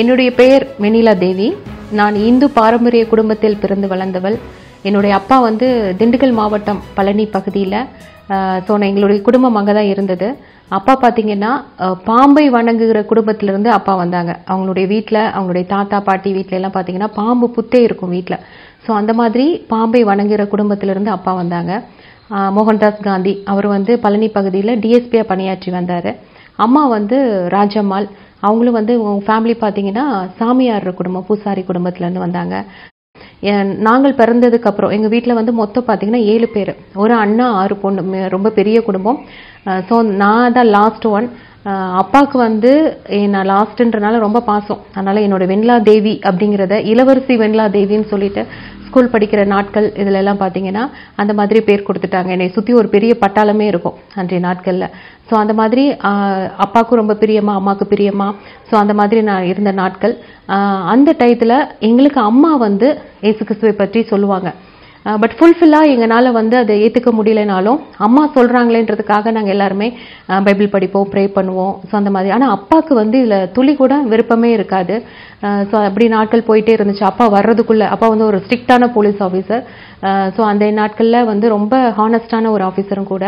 என்னுடைய பெயர் வெனிலா தேவி. நான் இந்து பாரம்பரிய குடும்பத்தில் பிறந்து வளர்ந்தவள். என்னுடைய அப்பா வந்து திண்டுக்கல் மாவட்டம் பழனி பகுதியில் ஸோ நான் எங்களுடைய குடும்பம் அங்கே தான் இருந்தது. அப்பா பார்த்தீங்கன்னா பாம்பை வணங்குகிற குடும்பத்திலேருந்து அப்பா வந்தாங்க. அவங்களுடைய வீட்டில் அவங்களுடைய தாத்தா பாட்டி வீட்டில எல்லாம் பார்த்தீங்கன்னா பாம்பு புத்தே இருக்கும் வீட்டில் ஸோ அந்த மாதிரி பாம்பை வணங்குகிற குடும்பத்திலேருந்து அப்பா வந்தாங்க. மோகன்தாஸ் காந்தி. அவர் வந்து பழனி பகுதியில் டிஎஸ்பியாக பணியாற்றி வந்தார். அம்மா வந்து ராஜம்மாள். அவங்களும் வந்து ஃபேமிலி பார்த்தீங்கன்னா சாமியார் குடும்பம் பூசாரி குடும்பத்துலேருந்து வந்தாங்க. நாங்கள் பிறந்ததுக்கு அப்புறம் எங்கள் வீட்டில் வந்து மொத்தம் பார்த்தீங்கன்னா ஏழு பேர். ஒரு அண்ணா ஆறு பொண்ணு. ரொம்ப பெரிய குடும்பம். ஸோ நான் தான் லாஸ்ட் ஒன் அப்பாவுக்கு வந்து நான் லாஸ்ட்டுன்றனால ரொம்ப பாசம். அதனால என்னோட வெண்லா தேவி அப்படிங்கிறத இளவரசி வெண்லா தேவின்னு சொல்லிட்டு ஸ்கூல் படிக்கிற நாட்கள் இதுல எல்லாம் பார்த்தீங்கன்னா அந்த மாதிரி பேர் கொடுத்துட்டாங்க. என்னை சுற்றி ஒரு பெரிய பட்டாளமே இருக்கும் அன்றைய நாட்களில். ஸோ அந்த மாதிரி அப்பாவுக்கும் ரொம்ப பிரியமா அம்மாவுக்கு பிரியமா ஸோ அந்த மாதிரி நான் இருந்த நாட்கள். அந்த டயத்தில் எங்களுக்கு அம்மா வந்து இயேசு கிறிஸ்துவை பற்றி சொல்லுவாங்க. பட் ஃபுல்ஃபில்லாக எங்களால் வந்து அதை ஏற்றுக்க முடியலனாலும் அம்மா சொல்கிறாங்களேன்றதுக்காக நாங்கள் எல்லாருமே பைபிள் படிப்போம் ப்ரே பண்ணுவோம். ஸோ அந்த மாதிரி. ஆனால் அப்பாவுக்கு வந்து இதில் துளி கூட விருப்பமே இருக்காது. ஸோ அப்படி நாட்கள் போயிட்டே இருந்துச்சு. அப்பா வர்றதுக்குள்ளே அப்பா வந்து ஒரு ஸ்ட்ரிக்டான போலீஸ் ஆஃபீஸர் ஸோ அந்த நாட்களில் வந்து ரொம்ப ஹானஸ்டான ஒரு ஆஃபீஸரும் கூட.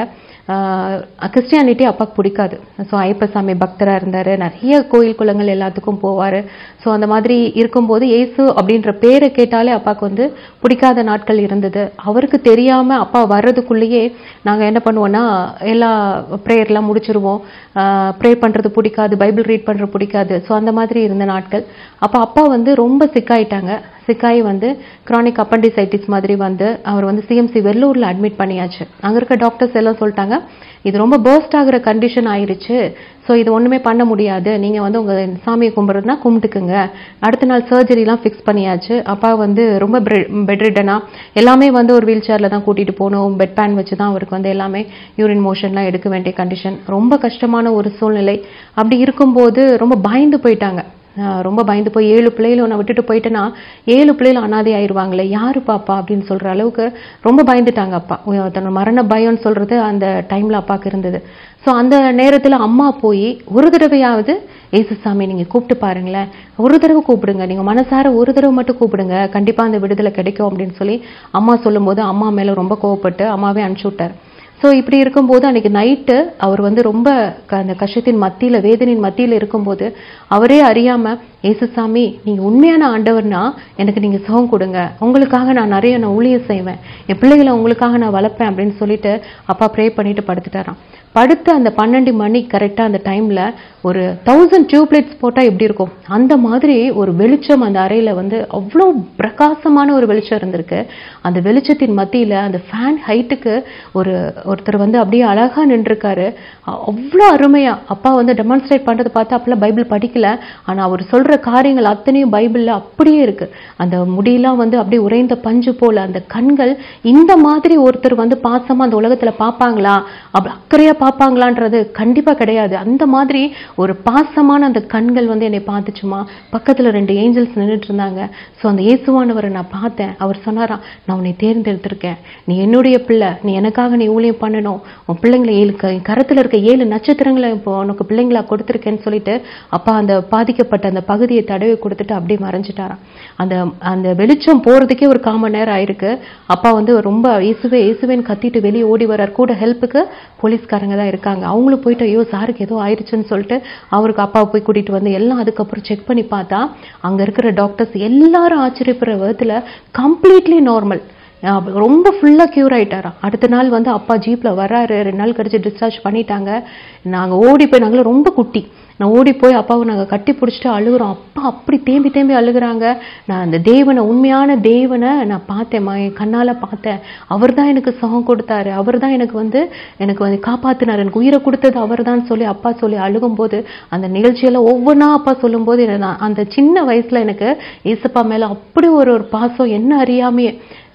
கிறிஸ்டியானிட்டி அப்பாவுக்கு பிடிக்காது. ஸோ ஐயப்பசாமி பக்தராக இருந்தார். நிறைய கோயில் குளங்கள் எல்லாத்துக்கும் போவார். ஸோ அந்த மாதிரி இருக்கும்போது இயேசு அப்படின்ற பேரை கேட்டாலே அப்பாவுக்கு வந்து பிடிக்காத நாட்கள் இருந்தது. அவருக்கு தெரியாமல் அப்பா வர்றதுக்குள்ளேயே நாங்கள் என்ன பண்ணுவோன்னா எல்லா ப்ரேயர்லாம் முடிச்சிருவோம். ப்ரே பண்ணுறது பிடிக்காது. பைபிள் ரீட் பண்ணுறது பிடிக்காது. ஸோ அந்த மாதிரி இருந்த நாட்கள். அப்போ அப்பா வந்து ரொம்ப சிக்காயிட்டாங்க. சிக்காயி வந்து க்ரானிக் அப்பண்டிசைட்டிஸ் மாதிரி வந்து அவர் வந்து சிஎம்சி வெள்ளூரில் அட்மிட் பண்ணியாச்சு. அங்கே இருக்க டாக்டர்ஸ் எல்லாம் சொல்லிட்டாங்க இது ரொம்ப பேர்ஸ்ட் ஆகிற கண்டிஷன் ஆயிடுச்சு ஸோ இது ஒன்றுமே பண்ண முடியாது. நீங்கள் வந்து உங்கள் சாமியை கும்பிட்றதுனா கும்பிட்டுக்குங்க. அடுத்த நாள் சர்ஜரிலாம் ஃபிக்ஸ் பண்ணியாச்சு. அப்பா வந்து ரொம்ப பெட்ரிட்டனாக எல்லாமே வந்து ஒரு வீல் சேரில் தான் கூட்டிகிட்டு போகணும். பெட் பேன் வச்சு தான் அவருக்கு வந்து எல்லாமே யூரின் மோஷன்லாம் எடுக்க வேண்டிய கண்டிஷன் ரொம்ப கஷ்டமான ஒரு சூழ்நிலை. அப்படி இருக்கும்போது ரொம்ப பயந்து போயிட்டாங்க. ரொம்ப பயந்து போய் ஏழு பிள்ளைகளை உன்னை விட்டுட்டு போயிட்டேன்னா ஏழு பிள்ளைகள் அனாதை ஆயிடுவாங்களே யாரு பாப்பா அப்படின்னு சொல்கிற அளவுக்கு ரொம்ப பயந்துட்டாங்க அப்பா. தன்னோட மரண பயம்னு சொல்கிறது அந்த டைமில் அப்பாவுக்கு இருந்தது. ஸோ அந்த நேரத்தில் அம்மா போய் ஒரு தடவையாவது ஏசுசாமி நீங்கள் கூப்பிட்டு பாருங்களேன். ஒரு தடவை கூப்பிடுங்க. நீங்கள் மனசார ஒரு தடவை மட்டும் கூப்பிடுங்க. கண்டிப்பாக அந்த விடுதலை கிடைக்கும் அப்படின்னு சொல்லி அம்மா சொல்லும்போது அம்மா மேலே ரொம்ப கோவப்பட்டு அம்மாவே அனுப்பிச்சு விட்டார். ஸோ இப்படி இருக்கும்போது அன்றைக்கி நைட்டு அவர் வந்து ரொம்ப க- அந்த கஷ்டத்தின் மத்தியில் வேதனையின் மத்தியில் இருக்கும்போது அவரே அறியாமல் ஏசுசாமி நீங்க உண்மையான ஆண்டவர்னா எனக்கு நீங்க சுகம் கொடுங்க. உங்களுக்காக நான் நிறைய நான் ஊழியம் செய்வேன். என் பிள்ளைகளை உங்களுக்காக நான் வளர்ப்பேன் அப்படின்னு சொல்லிட்டு அப்பா ப்ரே பண்ணிட்டு படுத்துட்டாராம். படுத்து அந்த பன்னெண்டு மணி கரெக்டாக அந்த டைமில் ஒரு தௌசண்ட் டியூப்லைட்ஸ் போட்டால் எப்படி இருக்கும்? அந்த மாதிரி ஒரு வெளிச்சம் அந்த அறையில் வந்து அவ்வளோ பிரகாசமான ஒரு வெளிச்சம் இருந்திருக்கு. அந்த வெளிச்சத்தின் மத்தியில் அந்த ஃபேன் ஹைட்டுக்கு ஒரு ஒருத்தர் வந்து அப்படியே அழகாக நின்றுருக்காரு. அவ்வளோ அருமையாக அப்பா வந்து டெமான்ஸ்ட்ரேட் பண்ணுறது பார்த்து அப்பெல்லாம் பைபிள் படிக்கல. ஆனால் அவர் சொல்கிற சொல்ற காரியங்கள் அத்தனையும் பைபிள்ல அப்படியே இருக்கு. அந்த முடியெல்லாம் வந்து அப்படியே உறைந்த பஞ்சு போல அந்த கண்கள் இந்த மாதிரி ஒருத்தர் வந்து பாசமா அந்த உலகத்துல பார்ப்பாங்களா அப்படி அக்கறையா பார்ப்பாங்களான்றது கண்டிப்பா கிடையாது. அந்த மாதிரி ஒரு பாசமான அந்த கண்கள் வந்து என்னை பார்த்துச்சுமா? பக்கத்துல ரெண்டு ஏஞ்சல்ஸ் நின்னுட்டு இருந்தாங்க. ஸோ அந்த இயேசுவானவரை நான் பார்த்தேன். அவர் சொன்னாராம் நான் உன்னை தேர்ந்தெடுத்திருக்கேன். நீ என்னுடைய பிள்ளை. நீ எனக்காக நீ ஊழியம் பண்ணணும். உன் பிள்ளைங்களை ஏழு கரத்தில் கரத்துல இருக்க ஏழு நட்சத்திரங்களை இப்போ உனக்கு பிள்ளைங்களா கொடுத்துருக்கேன்னு சொல்லிட்டு அப்பா அந்த பாதிக்கப்பட்ட அந்த பகுதியை தடவி கொடுத்துட்டு அப்படியே மறைஞ்சிட்டாராம். அந்த அந்த வெளிச்சம் போகிறதுக்கே ஒரு காமன் நேரம் ஆயிருக்கு. அப்பா வந்து ரொம்ப இயேசுவே இயேசுவேன்னு கத்திட்டு வெளியே ஓடி வர்றார். கூட ஹெல்ப்புக்கு போலீஸ்காரங்க தான் இருக்காங்க. அவங்களும் போயிட்டு ஐயோ சாருக்கு ஏதோ ஆயிடுச்சுன்னு சொல்லிட்டு அவருக்கு அப்பாவை போய் கூட்டிகிட்டு வந்து எல்லாம் அதுக்கப்புறம் செக் பண்ணி பார்த்தா அங்கே இருக்கிற டாக்டர்ஸ் எல்லாரும் ஆச்சரியப்படுற விதத்தில் கம்ப்ளீட்லி நார்மல் ரொம்ப ஃபுல்லாக கியூர் ஆகிட்டாராம் அடுத்த நாள் வந்து அப்பா ஜீப்பில் வர்றாரு. ரெண்டு நாள் கழிச்சு டிஸ்சார்ஜ் பண்ணிட்டாங்க. நாங்கள் ஓடி போய் நாங்களும் ரொம்ப குட்டி. நான் ஓடி போய் அப்பாவை நாங்கள் கட்டி பிடிச்சிட்டு அழுகுறோம். அப்பா அப்படி தேம்பி தேம்பி அழுகுறாங்க. நான் அந்த தேவனை உண்மையான தேவனை நான் பார்த்தேன். என் கண்ணால் பார்த்தேன். அவர் தான் எனக்கு சுகம் கொடுத்தாரு. அவர் தான் எனக்கு வந்து எனக்கு வந்து காப்பாற்றினார் எனக்கு உயிரை கொடுத்தது அவர் தான் சொல்லி அப்பா சொல்லி அழுகும்போது அந்த நிகழ்ச்சியெல்லாம் ஒவ்வொன்றா அப்பா சொல்லும்போது அந்த சின்ன வயசில் எனக்கு ஏசப்பா மேலே அப்படி ஒரு ஒரு பாசம் என்ன அறியாமையே.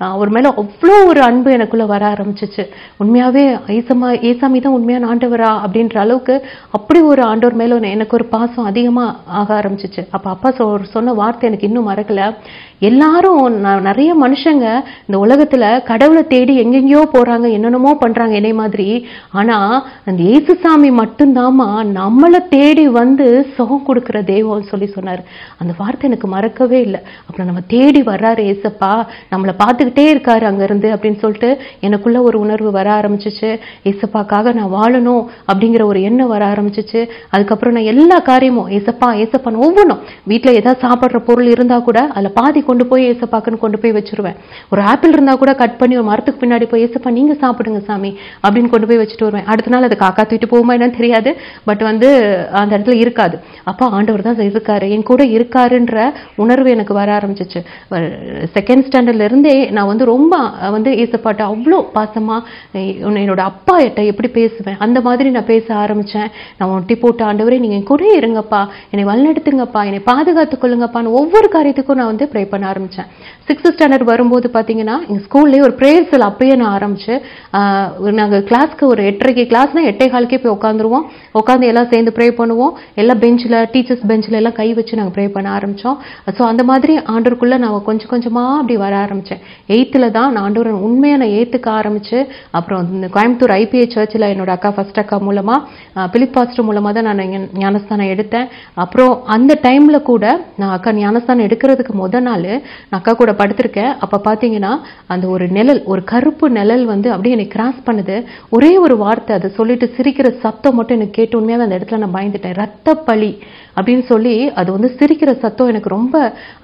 அவர் மேலே அவ்வளோ ஒரு அன்பு எனக்குள்ளே வர ஆரம்பிச்சிச்சு. உண்மையாகவே ஐசமா ஏசாமி தான் உண்மையான ஆண்டவரா அப்படின்ற அளவுக்கு அப்படி ஒரு ஆண்டவர் மேலே எனக்கு ஒரு பாசம் அதிகமாக ஆக ஆரம்பிச்சிச்சு. அப்போ அப்பா சொ- சொன்ன வார்த்தை எனக்கு இன்னும் மறக்கலை. எல்லாரும் நிறைய மனுஷங்க இந்த உலகத்துல கடவுளை தேடி எங்கெங்கேயோ போறாங்க என்னென்னமோ பண்றாங்க என்னை மாதிரி. ஆனா அந்த இயேசுசாமி மட்டும்தாம்மா நம்மளை தேடி வந்து சுகம் கொடுக்குற தெய்வம்னு சொல்லி சொன்னார். அந்த வார்த்தை எனக்கு மறக்கவே இல்லை. அப்புறம் நம்ம தேடி வர்றாரு ஏசப்பா நம்மளை பார்த்துக்கிட்டு இருக்காரு அங்க இருந்து அப்படின்னு சொல்லிட்டு எனக்குள்ள ஒரு உணர்வு வர ஆரம்பிச்சிச்சு. ஏசப்பாக்காக நான் வாழணும் அப்படிங்கிற ஒரு எண்ணம் வர ஆரம்பிச்சிச்சு. அதுக்கப்புறம் நான் எல்லா காரியமும் ஏசப்பா ஏசப்பான்னு ஒவ்வொன்றும் வீட்டில் ஏதாவது சாப்பிட்ற பொருள் இருந்தால் கூட அதில் பாதி கொண்டு போய் ஏசப்பாக்குன்னு கொண்டு போய் வச்சிருவேன். ஒரு ஆப்பிள் இருந்தால் கூட கட் பண்ணி ஒரு மரத்துக்கு பின்னாடி போய் ஏசப்பா நீங்கள் சாப்பிடுங்க சாமி அப்படின்னு கொண்டு போய் வச்சுட்டு வருவேன். அடுத்த நாள் அது காக்கா தூக்கிட்டு போகுமா என்னன்னு தெரியாது. பட் வந்து அந்த இடத்துல இருக்காது. அப்பா ஆண்டவர் தான் இருக்காரு. என் கூட இருக்காருன்ற உணர்வு எனக்கு வர ஆரம்பிச்சிச்சு. செகண்ட் ஸ்டாண்டர்ட்ல இருந்தே நான் வந்து ரொம்ப வந்து ஏசப்பாட்ட அவ்வளோ பாசமாக என்னோட அப்பா கிட்ட எப்படி பேசுவேன் அந்த மாதிரி நான் பேச ஆரம்பித்தேன் நான் ஒட்டி போட்ட ஆண்டவரே நீங்கள் கூட இருங்கப்பா என்னை வழிநடத்துங்கப்பா என்னை பாதுகாத்துக் கொள்ளுங்கப்பான்னு ஒவ்வொரு காரியத்துக்கும் நான் வந்து ப்ரே பண்ண ஆரம்பித்தேன் சிக்ஸ்த் ஸ்டாண்டர்ட் வரும்போது பார்த்தீங்கன்னா எங்கள் ஸ்கூல்லேயே ஒரு ப்ரேயர்ஸில் அப்பயே நான் ஆரம்பித்தேன் நாங்கள் கிளாஸ்க்கு ஒரு எட்டரைக்கு கிளாஸ்னால் எட்டே காலுக்கே போய் உட்காந்துருவோம் உட்காந்து எல்லாம் சேர்ந்து ப்ரே பண்ணுவோம். எல்லாம் பெஞ்சில் டீச்சர்ஸ் பெஞ்சில் எல்லாம் கை வச்சு நாங்கள் ப்ரே பண்ண ஆரம்பித்தோம் ஸோ அந்த மாதிரி ஆண்டருக்குள்ளே நான் கொஞ்சம் கொஞ்சமாக அப்படி வர ஆரம்பித்தேன் எயித்தில் தான் நான் ஆண்டவர் உண்மையை நான் ஏற்றுக்க ஆரம்பித்து அப்புறம் இந்த கோயம்புத்தூர் ஐபிஐ சர்ச்சில் என்னோட அக்கா ஃபர்ஸ்ட் அக்கா மூலமாக பிலிப்பாஸ்டர் மூலமாக தான் நான் ஞானஸ்தானம் எடுத்தேன். அப்புறம் அந்த டைமில் கூட நான் அக்கா ஞானஸ்தானம் எடுக்கிறதுக்கு முத நாள் நான் அக்கா கூட படுத்திருக்கேன். அப்போ பார்த்தீங்கன்னா அந்த ஒரு நிழல் ஒரு கருப்பு நிழல் வந்து அப்படியே என்னை கிராஸ் பண்ணுது. ஒரே ஒரு வார்த்தை அதை சொல்லிட்டு சிரிக்கிற சத்தம் மட்டும் எனக்கு கேட்டு உண்மையாக அந்த இடத்துல நான் பயந்துட்டேன். ரத்த பழி அப்படின்னு சொல்லி அது வந்து சிரிக்கிற சத்தம் எனக்கு ரொம்ப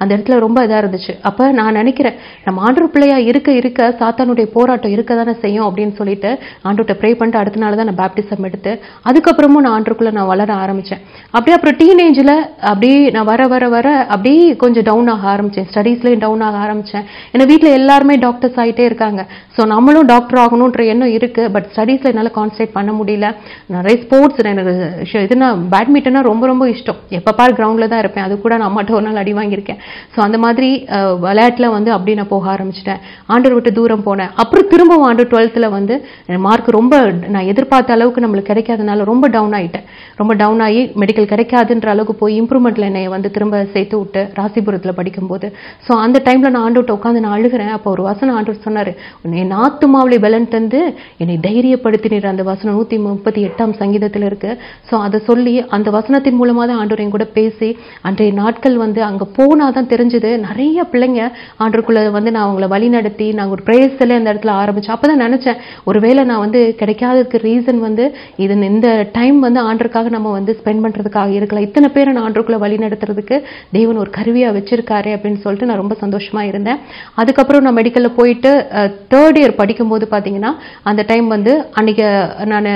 அந்த இடத்துல ரொம்ப இதாக இருந்துச்சு. அப்போ நான் நினைக்கிறேன் நம்ம ஆண்டு பிள்ளையா இருக்க இருக்க சாத்தானுடைய போராட்டம் இருக்க தானே செய்யும் அப்படின்னு சொல்லிட்டு ஆண்டவர்கிட்ட ப்ரே பண்ணிட்டு அடுத்த நாள் தான் நான் பேப்டிசம் எடுத்து அதுக்கப்புறமும் நான் ஆண்டருக்குள்ள நான் வளர ஆரம்பித்தேன் அப்படியே அப்புறம் டீனேஜில் அப்படியே நான் வர வர வர அப்படியே கொஞ்சம் டவுன் ஆக ஆரம்பித்தேன் ஸ்டடீஸ்லேயும் டவுன் ஆக ஆரம்பித்தேன் ஏன்னா வீட்டில் எல்லாருமே டாக்டர்ஸ் ஆகிட்டே இருக்காங்க. ஸோ நம்மளும் டாக்டர் ஆகணுன்ற எண்ணம் இருக்குது பட் ஸ்டடீஸில் என்னால் கான்சன்ட்ரேட் பண்ண முடியல. நிறைய ஸ்போர்ட்ஸ் எனக்கு இதுனா பேட்மிண்டனா ரொம்ப ரொம்ப இஷ்டம். எப்ப பார் கிரவுண்டில் தான் இருப்பேன். அது கூட நான் அம்மாட்ட ஒரு நாள் அடி வாங்கியிருக்கேன். ஸோ அந்த மாதிரி விளையாட்டில் விளையாட்டுல வந்து அப்படி நான் போக ஆரம்பிச்சிட்டேன். ஆண்டர் விட்டு தூரம் போனேன். அப்புறம் திரும்பவும் ஆண்டு டுவெல்த்தில் வந்து மார்க் ரொம்ப நான் எதிர்பார்த்த அளவுக்கு நம்மளுக்கு கிடைக்காதனால ரொம்ப டவுன் ஆகிட்டேன் ரொம்ப டவுன் ஆகி மெடிக்கல் கிடைக்காதுன்ற அளவுக்கு போய் இம்ப்ரூவ்மெண்ட்ல என்னை வந்து திரும்ப சேர்த்து விட்டு ராசிபுரத்தில் படிக்கும்போது. ஸோ அந்த டைமில் நான் ஆண்டோட்ட உட்காந்து நான் அழுகிறேன். அப்போ ஒரு வசனம் ஆண்டவர் சொன்னார் என் ஆத்துமாவளி பலன் தந்து என்னை தைரியப்படுத்தினர். அந்த வசனம் நூற்றி முப்பத்தி எட்டாம் சங்கீதத்தில் இருக்கு. ஸோ அதை சொல்லி அந்த வசனத்தின் மூலமாக தான் ஆண்டவர் என் கூட பேசி அன்றைய நாட்கள் வந்து அங்கே போனால் தான் தெரிஞ்சுது. நிறைய பிள்ளைங்க ஆண்டுக்குள்ளே வந்து நான் அவங்கள வழி நடத்தி நான் ஒரு பிரேயர்ஸில் அந்த இடத்துல ஆரம்பிச்சு அப்போ தான் நினச்சேன் ஒருவேளை நான் வந்து கிடைக்காததுக்கு ரீசன் வந்து இது இந்த டைம் வந்து ஆண்டருக்காக நம்ம வந்து ஸ்பெண்ட் பண்ணுறதுக்காக இருக்கலாம். இத்தனை பேரை நான் ஆண்டருக்குள்ளே வழி நடத்துறதுக்கு தேவன் ஒரு கருவியாக வச்சிருக்காரு அப்படின்னு சொல்லிட்டு நான் ரொம்ப சந்தோஷமாக இருந்தேன். அதுக்கப்புறம் நான் மெடிக்கலில் போயிட்டு தேர்ட் இயர் படிக்கும்போது பார்த்தீங்கன்னா அந்த டைம் வந்து அன்னைக்கு நான்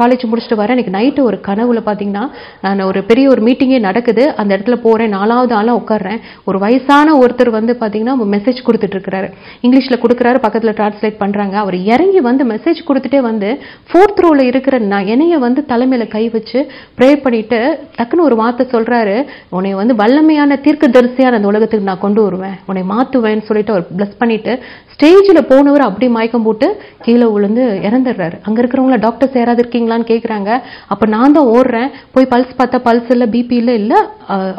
காலேஜ் முடிச்சுட்டு வரேன் அன்றைக்கி நைட்டு ஒரு கனவுல பார்த்தீங்கன்னா நான் ஒரு பெரிய ஒரு மீட்டிங்கே நடக்குது. அந்த இடத்துல போகிறேன் நாலாவது ஆளாக உட்கார்றேன். ஒரு வயசான ஒருத்தர் வந்து பார்த்தீங்கன்னா மெசேஜ் கொடுத்துட்டு இருக்கிறாரு. கொடுக்குறாரு கொடுக்குறாரு ட்ரான்ஸ்லேட் டிரான்ஸ்லேட் பண்ணுறாங்க அவர் இறங்கி வந்து மெசேஜ் கொடுத்துட்டே வந்து ஃபோர்த் ரோவில் இருக்கிற நான் என்னைய வந்து தலைமையில் கை வச்சு ப்ரே பண்ணிவிட்டு டக்குன்னு ஒரு வார்த்தை சொல்கிறாரு உன்னை வந்து வல்லமையான தீர்க்க தரிசையான அந்த உலகத்துக்கு நான் கொண்டு வருவேன். உன்னை மாற்றுவேன் சொல்லிட்டு அவர் ப்ளஸ் பண்ணிவிட்டு ஸ்டேஜில் போனவர் அப்படியே மயக்கம் போட்டு கீழே விழுந்து இறந்துடுறாரு. அங்கே இருக்கிறவங்கள டாக்டர்ஸ் யாராவது இருக்கீங்களான்னு கேட்குறாங்க அப்போ நான் தான் ஓடுறேன். போய் பல்ஸ் பார்த்தா பல்ஸ் இல்லை பிபி இல்லை இல்லை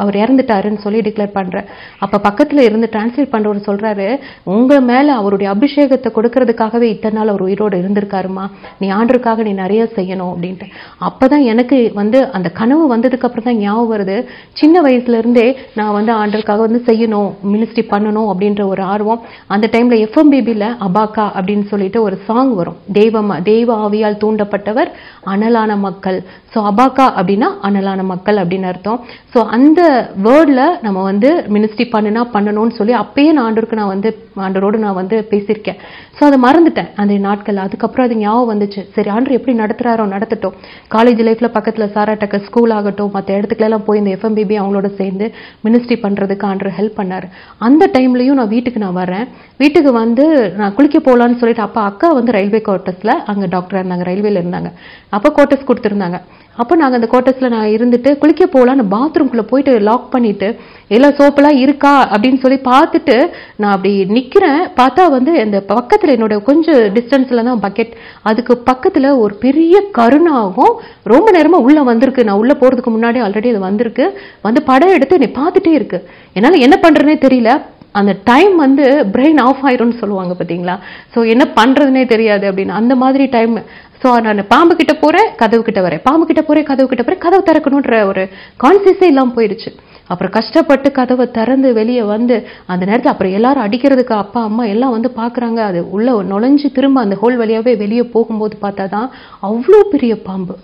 அவர் இறந்துட்டாருன்னு சொல்லி டிக்ளேர் பண்ணுறேன் அப்போ பக்கத்தில் இருந்து டிரான்ஸ்லேட் பண்ணுறவர் சொல்கிறாரு உங்கள் மேலே அவருடைய அபிஷேகத்தை கொடுக்கறதுக்கு கொடுக்கறதுக்காகவே இத்தனை நாள் அவர் உயிரோடு இருந்திருக்காருமா? நீ ஆண்டருக்காக நீ நிறைய செய்யணும் அப்படின்ட்டு. அப்பதான் எனக்கு வந்து அந்த கனவு வந்ததுக்கு அப்புறம் தான் ஞாபகம் வருது. சின்ன வயசுல இருந்தே நான் வந்து ஆண்டருக்காக வந்து செய்யணும் மினிஸ்ட்ரி பண்ணணும் அப்படின்ற ஒரு ஆர்வம். அந்த டைம்ல எஃப்எம்பிபியில் அபாக்கா அப்படின்னு சொல்லிட்டு ஒரு சாங் வரும். தெய்வம் தெய்வ ஆவியால் தூண்டப்பட்டவர் அனலான மக்கள். ஸோ அபாக்கா அப்படின்னா அனலான மக்கள் அப்படின்னு அர்த்தம். ஸோ அந்த வேர்ட்ல நம்ம வந்து மினிஸ்ட்ரி பண்ணுனா பண்ணணும்னு சொல்லி அப்பயே நான் ஆண்டருக்கு நான் வந்து ஆண்டரோடு நான் வந்து பேசியிருக்கேன். ஸோ அதை மறந்துட்டேன் அந்த நாட்கள். அதுக்கப்புறம் அது ஞாபகம் வந்துச்சு. சரி ஆண்டு எப்படி நடத்துறாரோ நடத்தட்டும். காலேஜ் லைஃப்ல பக்கத்துல சாராட்டக்க ஸ்கூல் ஆகட்டும் மற்ற இடத்துக்குலலாம் போய் இந்த எஃப்எம்பிபி அவங்களோட சேர்ந்து மினிஸ்ட்ரி பண்றதுக்கு ஆண்டு ஹெல்ப் பண்ணாரு. அந்த டைம்லயும் நான் வீட்டுக்கு நான் வரேன் வீட்டுக்கு வந்து நான் குளிக்க போகலான்னு சொல்லிட்டு அப்பா அக்கா வந்து ரயில்வே குவார்ட்டர்ஸ்ல அங்க டாக்டராக இருந்தாங்க ரயில்வேல இருந்தாங்க. அப்போ கோட்டஸ் கொடுத்துருந்தாங்க. அப்போ நாங்கள் அந்த குவார்ட்டர்ஸில் நான் இருந்துட்டு குளிக்க போகலான்னு பாத்ரூம்குள்ளே போயிட்டு லாக் பண்ணிட்டு எல்லாம் சோப்பெல்லாம் இருக்கா? அப்படின்னு சொல்லி பார்த்துட்டு நான் அப்படி நிற்கிறேன் பார்த்தா வந்து இந்த பக்கத்தில் என்னோட கொஞ்சம் டிஸ்டன்ஸில் தான் பக்கெட் அதுக்கு பக்கத்தில் ஒரு பெரிய கருணாகும் ரொம்ப நேரமாக உள்ளே வந்திருக்கு. நான் உள்ளே போகிறதுக்கு முன்னாடி ஆல்ரெடி அது வந்திருக்கு. வந்து படம் எடுத்து என்னை பார்த்துட்டே இருக்கு. என்னால் என்ன பண்ணுறேன்னே தெரியல. அந்த டைம் வந்து பிரெயின் ஆஃப் ஆயிரும்னு சொல்லுவாங்க பார்த்தீங்களா? ஸோ என்ன பண்ணுறதுனே தெரியாது அப்படின்னு. அந்த மாதிரி டைம் ஸோ நான் பாம்பு கிட்ட போகிறேன் கதவு கிட்ட வரேன். பாம்பு கிட்ட போகிறேன் கதவு கிட்ட போகிறேன் கதவு திறக்கணுன்ற ஒரு கான்சியஸே இல்லாமல் போயிடுச்சு அப்புறம் கஷ்டப்பட்டு கதவை திறந்து வெளியே வந்து அந்த நேரத்தில் அப்புறம் எல்லாரும் அடிக்கிறதுக்கு அப்பா அம்மா எல்லாம் வந்து பார்க்குறாங்க. அது உள்ள நுழைஞ்சு திரும்ப அந்த ஹோல் வழியாகவே வெளியே போகும்போது பார்த்தா தான் அவ்வளோ பெரிய பாம்பு.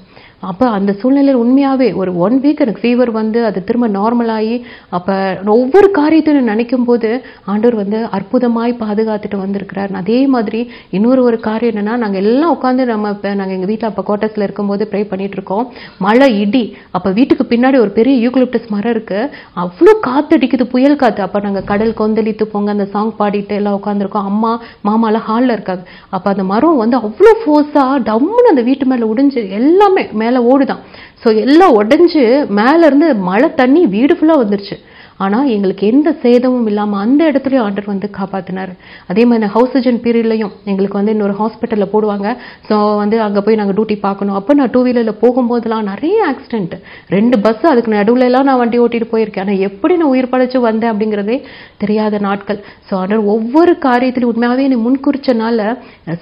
அப்போ அந்த சூழ்நிலையில் உண்மையாகவே ஒரு ஒன் வீக் எனக்கு ஃபீவர் வந்து அது திரும்ப நார்மலாகி அப்போ ஒவ்வொரு காரியத்தையும் நினைக்கும் போது ஆண்டவர் வந்து அற்புதமாய் பாதுகாத்துட்டு வந்திருக்கிறார். அதே மாதிரி இன்னொரு ஒரு காரியம் என்னென்னா நாங்கள் எல்லாம் உட்காந்து நம்ம இப்போ நாங்கள் எங்கள் வீட்டில் அப்போ குவார்ட்டர்ஸில் இருக்கும்போது ப்ரே பண்ணிட்டு இருக்கோம். மழை இடி அப்போ வீட்டுக்கு பின்னாடி ஒரு பெரிய யூக்லிப்டஸ் மரம் இருக்குது அவ்வளோ காத்தடிக்குது புயல் காத்து. அப்போ நாங்கள் கடல் கொந்தளித்து போங்க அந்த சாங் பாடிட்டு எல்லாம் உட்காந்துருக்கோம் அம்மா மாமாலாம் ஹாலில் இருக்காங்க. அப்போ அந்த மரம் வந்து அவ்வளோ ஃபோர்ஸாக டம்முன்னு அந்த வீட்டு மேலே உடிஞ்சு எல்லாமே மேலே ஓடுதான். ஸோ எல்லாம் உடைஞ்சு மேலேருந்து மழை தண்ணி வீடு ஃபுல்லாக வந்துருச்சு. ஆனால் எங்களுக்கு எந்த சேதமும் இல்லாமல் அந்த இடத்துலையும் ஆண்டர் வந்து காப்பாற்றினார் அதே மாதிரி ஹவுஸ் சர்ஜன் பீரியட்லையும் எங்களுக்கு வந்து இன்னொரு ஹாஸ்பிட்டலில் போடுவாங்க. ஸோ வந்து அங்கே போய் நாங்கள் டியூட்டி பார்க்கணும். அப்போ நான் டூ வீலரில் போகும்போதெல்லாம் நிறைய ஆக்சிடென்ட் ரெண்டு பஸ் அதுக்கு நடுவில் எல்லாம் நான் வண்டி ஓட்டிட்டு போயிருக்கேன். ஆனால் எப்படி நான் உயிர் படைச்சு வந்தேன் அப்படிங்கிறதே தெரியாத நாட்கள். ஸோ ஆண்டர் ஒவ்வொரு காரியத்திலும் உண்மையாகவே என்னை முன்குறிச்சனால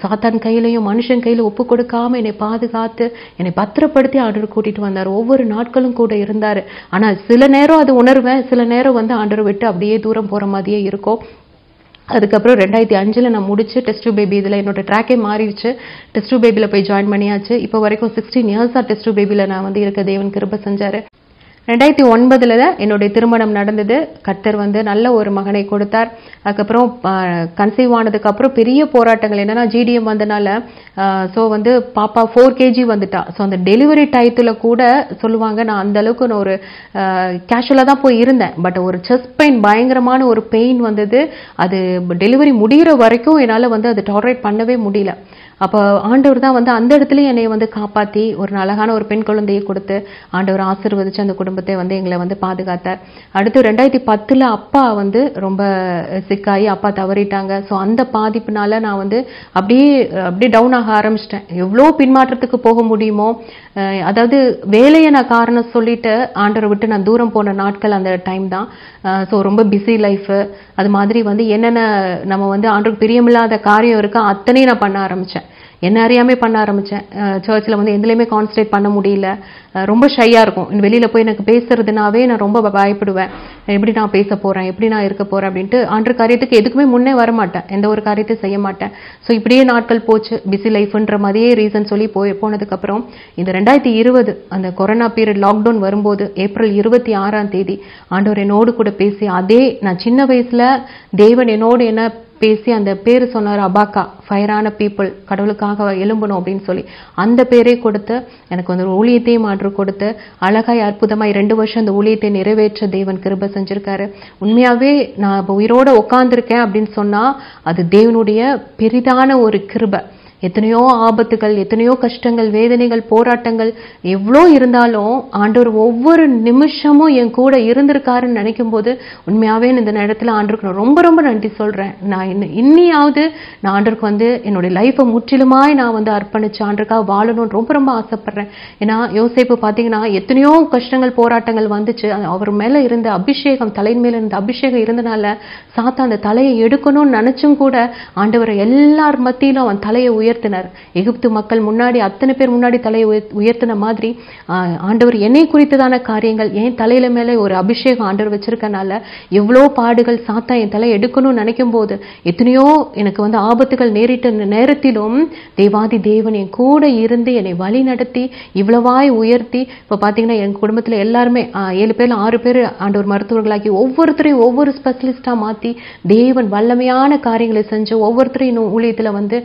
சாத்தான் கையிலையும் மனுஷன் கையில் ஒப்பு கொடுக்காம என்னை பாதுகாத்து என்னை பத்திரப்படுத்தி ஆண்டர் கூட்டிட்டு வந்தார். ஒவ்வொரு நாட்களும் கூட இருந்தார். ஆனால் சில நேரம் அது உணர்வேன் சில நேரம் வந்து ஆண்டரை விட்டு அப்படியே தூரம் போகிற மாதிரியே இருக்கும். அதுக்கப்புறம் ரெண்டாயிரத்தி அஞ்சில் நான் முடிச்சு டெஸ்ட் பேபி இதில் என்னோட ட்ராக்கே மாறிடுச்சு. டெஸ்ட் பேபியில் போய் ஜாயின் பண்ணியாச்சு. இப்போ வரைக்கும் சிக்ஸ்டீன் இயர்ஸாக டெஸ்ட் பேபியில் நான் வந்து இருக்க தேவன் கிருப செஞ்சாரு. ரெண்டாயிரத்தி ஒன்பதில் தான் என்னுடைய திருமணம் நடந்தது. கர்த்தர் வந்து நல்ல ஒரு மகனை கொடுத்தார். அதுக்கப்புறம் கன்சீவ் ஆனதுக்கப்புறம் பெரிய போராட்டங்கள். என்னன்னா ஜிடிஎம் வந்தனால ஸோ வந்து பாப்பா ஃபோர் கேஜி வந்துட்டா. ஸோ அந்த டெலிவரி டயத்தில் கூட சொல்லுவாங்க நான் அந்த அளவுக்கு நான் ஒரு கேஷுவலாக தான் போய் இருந்தேன். பட் ஒரு செஸ்ட் பெயின் பயங்கரமான ஒரு பெயின் வந்தது. அது டெலிவரி முடிகிற வரைக்கும் என்னால் வந்து அது டாலரேட் பண்ணவே முடியல. அப்போ ஆண்டவர் தான் வந்து அந்த இடத்துல என்னை வந்து காப்பாற்றி ஒரு அழகான ஒரு பெண் குழந்தையை கொடுத்து ஆண்டவர் ஆசிர்வதிச்சு அந்த குடும்பத்தை வந்து எங்களை வந்து பாதுகாத்தார். அடுத்து ரெண்டாயிரத்தி பத்தில் அப்பா வந்து ரொம்ப சிக்காகி அப்பா தவறிட்டாங்க. ஸோ அந்த பாதிப்புனால நான் வந்து அப்படியே அப்படியே டவுன் ஆக ஆரம்பிச்சிட்டேன். எவ்வளோ பின்மாற்றத்துக்கு போக முடியுமோ அதாவது வேலையை நான் காரணம் சொல்லிட்டு ஆண்டரை விட்டு நான் தூரம் போன நாட்கள் அந்த டைம் தான். ஸோ ரொம்ப பிஸி லைஃபு அது மாதிரி வந்து என்னென்ன நம்ம வந்து ஆண்டருக்கு பிரியமில்லாத காரியம் இருக்கோ அத்தனையும் நான் பண்ண ஆரம்பித்தேன் என்ன அறியாமே பண்ண ஆரம்பித்தேன் சர்ச்சில் வந்து எதுலேயுமே கான்சன்ட்ரேட் பண்ண முடியல. ரொம்ப ஷையாக இருக்கும். வெளியில் போய் எனக்கு பேசுறதுனாவே நான் ரொம்ப பயப்படுவேன். எப்படி நான் பேச போகிறேன் எப்படி நான் இருக்க போகிறேன் அப்படின்ட்டு ஆண்டு காரியத்துக்கு எதுக்குமே முன்னே வர மாட்டேன். எந்த ஒரு காரியத்தையும் செய்ய மாட்டேன். ஸோ இப்படியே நாட்கள் போச்சு. பிஸி லைஃப்ன்ற மாதிரியே ரீசன் சொல்லி போய் போனதுக்கப்புறம் இந்த ரெண்டாயிரத்தி இருபது அந்த கொரோனா பீரியட் லாக்டவுன் வரும்போது ஏப்ரல் இருபத்தி ஆறாம் தேதி ஆண்டவர் என்னோடு கூட பேசி அதே நான் சின்ன வயசில் தேவன் என்னோடு என்ன பேசி அந்த பேர் சொன்னார் அபாக்கா ஃபயரான பீப்புள் கடவுளுக்காக எழும்பணும் அப்படின்னு சொல்லி. அந்த பேரே கொடுத்து எனக்கு வந்து ஒரு ஊழியத்தையும் மாற்று கொடுத்து அழகாய் அற்புதமாய் ரெண்டு வருஷம் அந்த ஊழியத்தை நிறைவேற்ற தேவன் கிருப செஞ்சிருக்காரு. உண்மையாவே நான் இப்போ உயிரோட உட்காந்துருக்கேன் அப்படின்னு சொன்னா அது தேவனுடைய பெரிதான ஒரு கிருபை. எத்தனையோ ஆபத்துகள் எத்தனையோ கஷ்டங்கள் வேதனைகள் போராட்டங்கள் எவ்வளோ இருந்தாலும் ஆண்டவர் ஒவ்வொரு நிமிஷமும் என் கூட இருந்திருக்காருன்னு நினைக்கும் போது உண்மையாகவே இந்த நேரத்தில் ஆண்டருக்கு நான் ரொம்ப ரொம்ப நன்றி சொல்கிறேன் நான் இன்னும் இன்னியாவது நான் ஆண்டருக்கு வந்து என்னுடைய லைஃப்பை முற்றிலுமாய் நான் வந்து அர்ப்பணிச்சு ஆண்டருக்காக வாழணும்னு ரொம்ப ரொம்ப ஆசைப்படுறேன். ஏன்னா யோசிப்பு பார்த்தீங்கன்னா எத்தனையோ கஷ்டங்கள் போராட்டங்கள் வந்துச்சு. அவர் மேலே இருந்த அபிஷேகம் தலையின் மேலே இருந்த அபிஷேகம் இருந்தனால சாத்தா அந்த தலையை எடுக்கணும்னு நினச்சும் கூட ஆண்டவரை எல்லார் மத்தியிலும் அவன் தலையை உயர் உயர்த்தினார். எகிப்து மக்கள் முன்னாடி அத்தனை பேர் முன்னாடி தலையை உயர்த்தின மாதிரி ஆண்டவர் என்னை குறித்ததான காரியங்கள் என் தலையில மேலே ஒரு அபிஷேகம் ஆண்டவர் வச்சிருக்கனால எவ்வளோ பாடுகள் சாத்தா என் தலை எடுக்கணும்னு நினைக்கும் போது எத்தனையோ எனக்கு வந்து ஆபத்துகள் நேரிட்ட நேரத்திலும் தேவாதி தேவன் என் கூட இருந்து என்னை வழி நடத்தி இவ்வளவாய் உயர்த்தி இப்போ பார்த்தீங்கன்னா என் குடும்பத்தில் எல்லாருமே ஏழு பேர் ஆறு பேர் ஆண்டவர் மருத்துவர்களாக்கி ஒவ்வொருத்தரையும் ஒவ்வொரு ஸ்பெஷலிஸ்டாக மாற்றி தேவன் வல்லமையான காரியங்களை செஞ்சு ஒவ்வொருத்தரையும் ஊழியத்தில் வந்து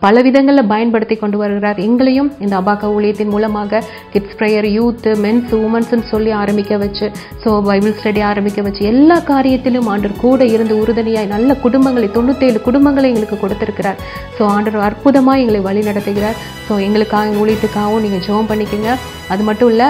பலவி விதங்களில் பயன்படுத்தி கொண்டு வருகிறார். எங்களையும் இந்த அபாக்கா ஊழியத்தின் மூலமாக கிட்ஸ் ப்ரேயர் யூத் மென்ஸ் உமன்ஸ்ன்னு சொல்லி ஆரம்பிக்க வச்சு ஸோ பைபிள் ஸ்டடி ஆரம்பிக்க வச்சு எல்லா காரியத்திலும் ஆண்டர் கூட இருந்து உறுதுணையாய் நல்ல குடும்பங்களை தொண்ணூத்தேழு குடும்பங்களை எங்களுக்கு கொடுத்துருக்கிறார். ஸோ ஆண்டர் அற்புதமாக எங்களை வழி நடத்துகிறார். ஸோ எங்களுக்காக எங்கள் ஊழியத்துக்காகவும் நீங்கள் ஜெபம் பண்ணிக்கோங்க. அது மட்டும் இல்லை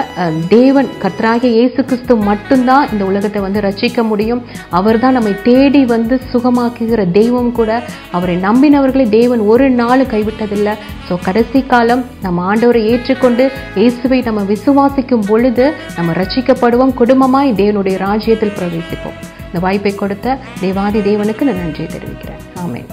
தேவன் கர்த்தராகிய இயேசு கிறிஸ்து மட்டும்தான் இந்த உலகத்தை வந்து ரசிக்க முடியும். அவர்தான் நம்மை தேடி வந்து சுகமாக்குகிற தெய்வம் கூட. அவரை நம்பினவர்களை தேவன் ஒரு நாள் கை விட்டதில்லை. ஸோ கடைசி காலம் நம்ம ஆண்டவரை ஏற்றுக்கொண்டு இயேசுவை நம்ம விசுவாசிக்கும் பொழுது நம்ம ரட்சிக்கப்படுவோம். குடும்பமாய் தேவனுடைய ராஜ்யத்தில் பிரவேசிப்போம். இந்த வாய்ப்பை கொடுத்த தேவாதி தேவனுக்கு நான் நன்றியை தெரிவிக்கிறேன். ஆமேன்.